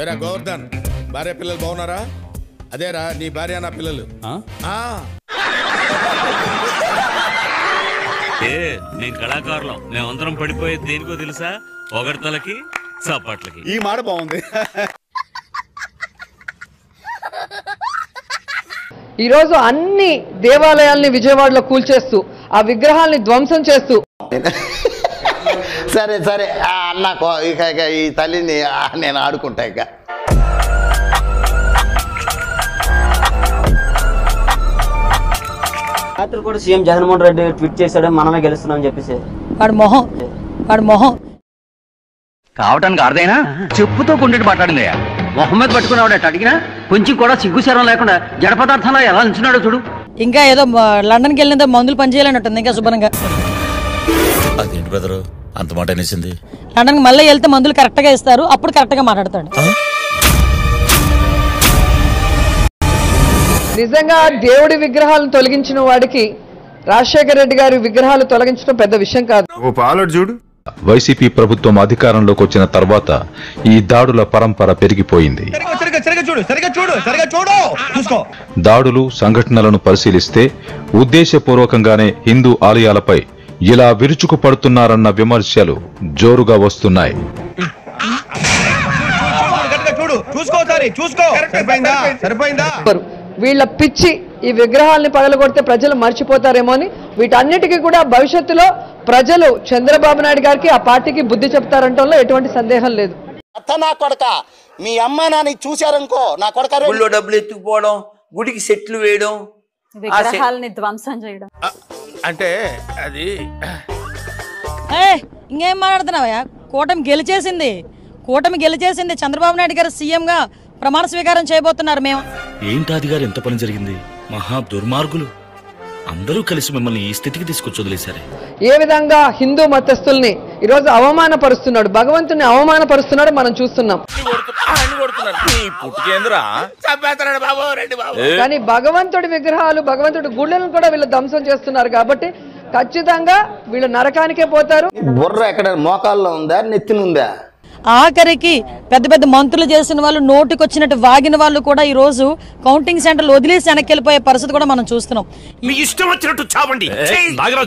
ఏరా గోవర్ధన్ భార్య పిల్లలు బాగున్నారా? అదేరా నీ భార్య నా పిల్లలు. ఆ? ఏ నేను కళాకారులం. మేమందరం పడిపోయేది దేనికో తెలుసా? ఒకటితలకి చప్పట్లకి. ఈ మాట బాగుంది. ఈరోజు అన్ని దేవాలయాల్ని విజయవాడలో కూల్చేస్తూ ఆ విగ్రహాల్ని ధ్వంసం చేస్తూ. సరే సరే. ఆ అన్న కో- ఇక ఇక ఈ తల్లిని నేను ఆడుకుంటా ఇక. రాత్రి కూడా సీఎం జగన్మోహన్ రెడ్డి ట్వీట్ చేశాడు మనమే గెలుస్తున్నాం చెప్పేసి. వాడి మొహం వాడి మొహం. కావటానికి అర్థమైనా చెప్పుతో కొండటి మాట్లాడిందయ్యా మొహమ్మద్ పట్టుకున్నావాడట అడిగినా? కొంచెం కూడా సిగ్గుశరం లేకుండా జడ పదార్థంలో ఎలా నిల్చున్నాడో చూడు. ఇంకా ఏదో లండన్కి వెళ్ళినంత మందులు పనిచేయాలన్నట్టుంది ఇంకా శుభ్రంగా. అదేంటి బ్రదరు? అంత మాట అనేసింది. లండన్కి మళ్ళీ వెళ్తే మందులు కరెక్ట్గా ఇస్తారు. అప్పుడు కరెక్ట్గా మాట్లాడతాడు. నిజంగా దేవుడి విగ్రహాలను తొలగించిన వాడికి రాజశేఖర రెడ్డి గారి విగ్రహాలు తొలగించడం పెద్ద విషయం కాదు. ఓ పాలోడు చూడు. వైసీపీ ప్రభుత్వం అధికారంలోకి వచ్చిన తర్వాత ఈ దాడుల పరంపర పెరిగిపోయింది. దాడులు సంఘటనలను పరిశీలిస్తే ఉద్దేశపూర్వకంగానే హిందూ ఆలయాలపై ఇలా విరుచుకు పడుతున్నారన్న విమర్శలు జోరుగా వస్తున్నాయి. వీళ్ళ పిచ్చి ఈ విగ్రహాల్ని పగలగొడితే ప్రజలు మర్చిపోతారేమో అని. వీటన్నిటికీ కూడా భవిష్యత్తులో ప్రజలు చంద్రబాబు నాయుడు గారికి ఆ పార్టీకి బుద్ధి చెప్తారంటంలో ఎటువంటి సందేహం లేదు. అత్త నా కొడక. మీ అమ్మ నాని చూశారనుకో నా కొడక గుళ్ళో డబ్బులు ఎత్తుకుపోవడం గుడికి సెట్లు వేయడం విగ్రహాలని ధ్వంసం చేయడం. అంటే అది ఇంకేం మాట్లాడుతున్నావా కూటమి గెలిచేసింది. కూటమి గెలిచేసింది చంద్రబాబు నాయుడు గారు సీఎంగా ప్రమాణ స్వీకారం చేయబోతున్నారు మేము. ఏంటాది గారు ఎంత పని జరిగింది? మహా దుర్మార్గులు. అందరూ కలిసి మిమ్మల్ని ఈ స్థితికి తీసుకొచ్చి వదిలేశారే. ఏ విధంగా హిందూ మతస్థుల్ని ఈరోజు అవమానపరుస్తున్నాడు భగవంతుని అవమానపరుస్తున్నాడు మనం చూస్తున్నాం. పుట్టుకేంద్రా? చంపేస్తున్నాడు బాబు రండి బాబు. కానీ భగవంతుడి విగ్రహాలు భగవంతుడి గుళ్ళను కూడా వీళ్ళు ధ్వంసం చేస్తున్నారు కాబట్టి ఖచ్చితంగా వీళ్ళు నరకానికే పోతారు. బుర్ర ఎక్కడ? మోకాల్లో ఉందా? నెత్తినుందా ఆఖరికి పెద్ద పెద్ద మంత్రులు చేసిన వాళ్ళు నోటికొచ్చినట్టు వాగిన వాళ్ళు కూడా ఈ రోజు కౌంటింగ్ సెంటర్లు వదిలేసి వెనక్కి వెళ్ళిపోయే పరిస్థితి కూడా మనం చూస్తున్నాం. మీ ఇష్టం వచ్చినట్టు చావండి.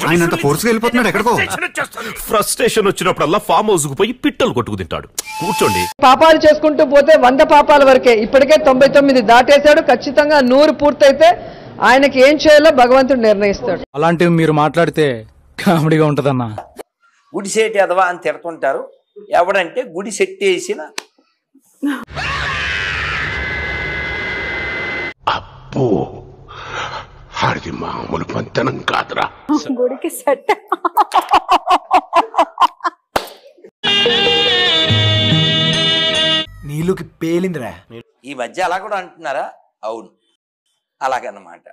ఆయన అంత ఫోర్స్గా వెళ్ళిపోతున్నాడు ఎక్కడికో. ఫ్రస్ట్రేషన్ వచ్చినప్పుడల్లా ఫామ్ హౌస్కు పోయి పిట్టలు కొట్టుకు తింటాడు కూర్చోండి. పాపాలు చేసుకుంటూ పోతే వంద పాపాల వరకే. ఇప్పటికే తొంభై తొమ్మిది దాటేశాడు. ఖచ్చితంగా నూరు పూర్తయితే ఆయనకి ఏం చేయాలో భగవంతుడు నిర్ణయిస్తాడు. అలాంటివి మీరు మాట్లాడితే కామెడీగా ఉంటదన్నా. గుడి సెట్ ఎదవా అని తిడుతుంటారు. ఎవడంటే గుడి సెట్ వేసిన అబ్బో ఆడిది మామూలు పంతనం కాదురా. గుడికి సెట్. నీళ్ళకి పేలిందిరా. ఈ మధ్య అలా కూడా అంటున్నారా? అవును. అలాగన్నమాట.